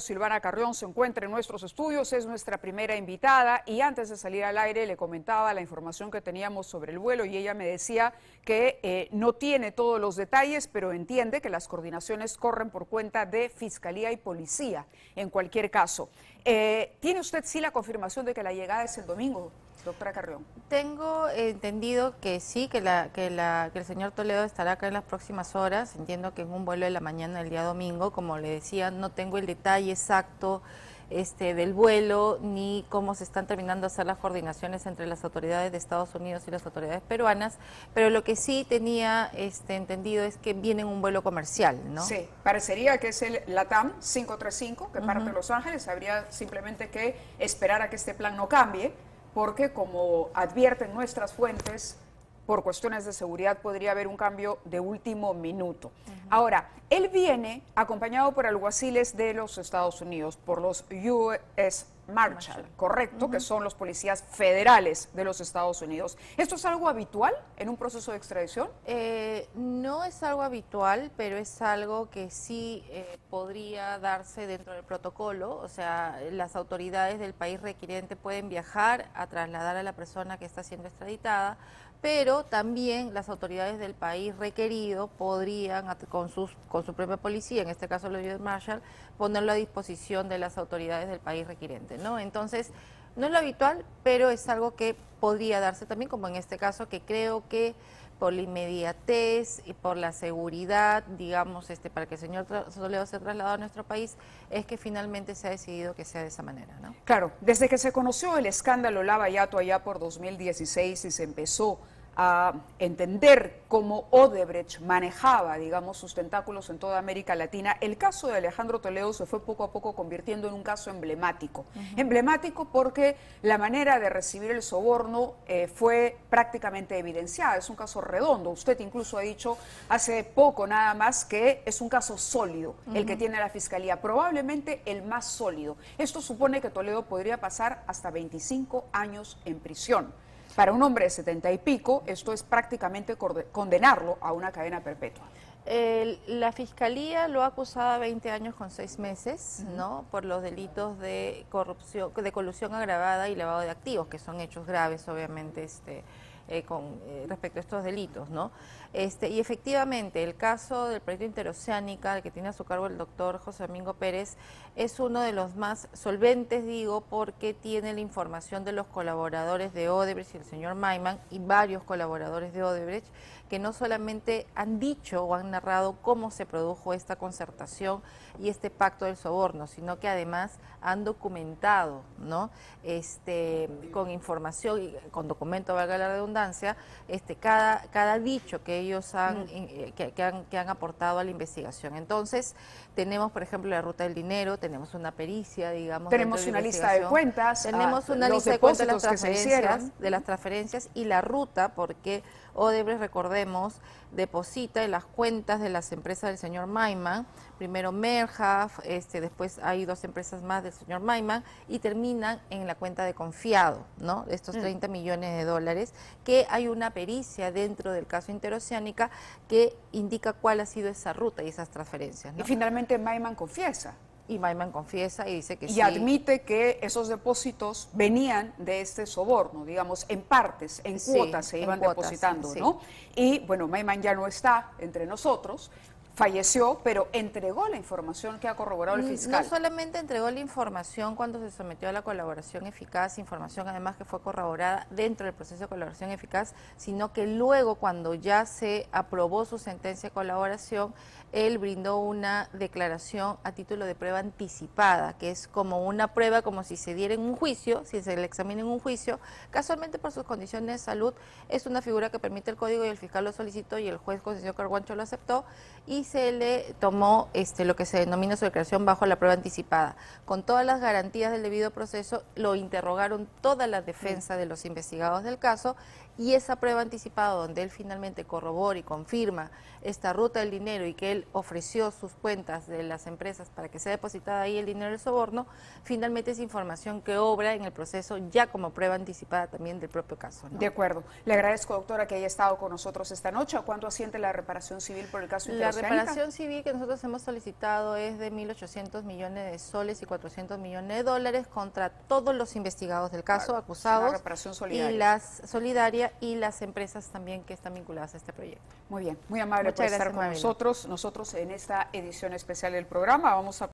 Silvana Carrión se encuentra en nuestros estudios, es nuestra primera invitada y antes de salir al aire le comentaba la información que teníamos sobre el vuelo y ella me decía que eh, no tiene todos los detalles, pero entiende que las coordinaciones corren por cuenta de Fiscalía y Policía en cualquier caso. Eh, ¿Tiene usted sí la confirmación de que la llegada es el domingo? Doctora Carrión. Tengo entendido que sí, que, la, que, la, que el señor Toledo estará acá en las próximas horas. Entiendo que en un vuelo de la mañana del día domingo. Como le decía, no tengo el detalle exacto este, del vuelo ni cómo se están terminando de hacer las coordinaciones entre las autoridades de Estados Unidos y las autoridades peruanas, pero lo que sí tenía este, entendido es que viene en un vuelo comercial, ¿no? Sí, parecería que es el LATAM 535 que parte de Los Ángeles, habría simplemente que esperar a que este plan no cambie porque como advierten nuestras fuentes, por cuestiones de seguridad podría haber un cambio de último minuto. Ahora, él viene acompañado por alguaciles de los Estados Unidos, por los US Marshall, correcto, que son los policías federales de los Estados Unidos. ¿Esto es algo habitual en un proceso de extradición? Eh, no es algo habitual, pero es algo que sí eh, podría darse dentro del protocolo. O sea, las autoridades del país requiriente pueden viajar a trasladar a la persona que está siendo extraditada pero también las autoridades del país requerido podrían, con, sus, con su propia policía, en este caso los US Marshall, ponerlo a disposición de las autoridades del país requiriente. ¿no? Entonces, no es lo habitual, pero es algo que podría darse también, como en este caso, que creo que por la inmediatez y por la seguridad, digamos, este, para que el señor Toledo sea trasladado a nuestro país, es que finalmente se ha decidido que sea de esa manera. ¿no? Claro, desde que se conoció el escándalo Lava Yato allá por 2016 y se empezó a entender cómo Odebrecht manejaba, digamos, sus tentáculos en toda América Latina, el caso de Alejandro Toledo se fue poco a poco convirtiendo en un caso emblemático. Emblemático porque la manera de recibir el soborno eh, fue prácticamente evidenciada, es un caso redondo. Usted incluso ha dicho hace poco nada más que es un caso sólido el que tiene la Fiscalía, probablemente el más sólido. Esto supone que Toledo podría pasar hasta 25 años en prisión. Para un hombre de setenta y pico, esto es prácticamente condenarlo a una cadena perpetua. la fiscalía lo ha acusado a 20 años con 6 meses, ¿no? Por los delitos de corrupción, de colusión agravada y lavado de activos, que son hechos graves, obviamente, este, eh, con eh, respecto a estos delitos, ¿no? Este, y efectivamente, el caso del proyecto interoceánica, el que tiene a su cargo el doctor José Domingo Pérez, es uno de los más solventes, digo, porque tiene la información de los colaboradores de Odebrecht y el señor Maiman y varios colaboradores de Odebrecht que no solamente han dicho o han narrado cómo se produjo esta concertación y este pacto del soborno, sino que además han documentado, ¿no? Este, con información y con documento, valga la redundancia, este, cada, cada dicho que ellos han, mm. eh, que, han, que han aportado a la investigación. Entonces, tenemos, por ejemplo, la ruta del dinero, tenemos una pericia, digamos. Tenemos una lista de cuentas. Tenemos una lista de cuentas de las transferencias, de las transferencias y la ruta, porque Odebrecht, recordemos, deposita en las cuentas de las empresas del señor Maiman, primero Merhaf, este, después hay dos empresas más del señor Maiman y terminan en la cuenta de confiado, ¿no? Estos 30 mm. millones de dólares, que hay una pericia dentro del caso interoceánica que indica cuál ha sido esa ruta y esas transferencias. Y finalmente Maiman confiesa. Y Maiman confiesa y dice que y admite que esos depósitos venían de este soborno, digamos, en partes, en cuotas se iban depositando, ¿no? Y bueno, Maiman ya no está entre nosotros, falleció, pero entregó la información que ha corroborado el fiscal. No solamente entregó la información cuando se sometió a la colaboración eficaz, información además que fue corroborada dentro del proceso de colaboración eficaz, sino que luego cuando ya se aprobó su sentencia de colaboración, él brindó una declaración a título de prueba anticipada, que es como una prueba como si se diera en un juicio, si se le examina en un juicio, casualmente por sus condiciones de salud, es una figura que permite el código y el fiscal lo solicitó y el juez José Carguancho lo aceptó y se le tomó este, lo que se denomina su declaración bajo la prueba anticipada. Con todas las garantías del debido proceso, lo interrogaron toda la defensa de los investigados del caso y esa prueba anticipada donde él finalmente corrobora y confirma esta ruta del dinero y que él ofreció sus cuentas de las empresas para que sea depositada ahí el dinero del soborno, finalmente es información que obra en el proceso ya como prueba anticipada también del propio caso. De acuerdo. Le agradezco, doctora, que haya estado con nosotros esta noche. ¿A cuánto asiente la reparación civil por el caso La reparación civil que nosotros hemos solicitado es de 1.800 millones de soles y 400 millones de dólares contra todos los investigados del caso, acusados, y las solidaria y las empresas también que están vinculadas a este proyecto. Muy bien, muy amable por estar con nosotros. Nosotros en esta edición especial del programa vamos a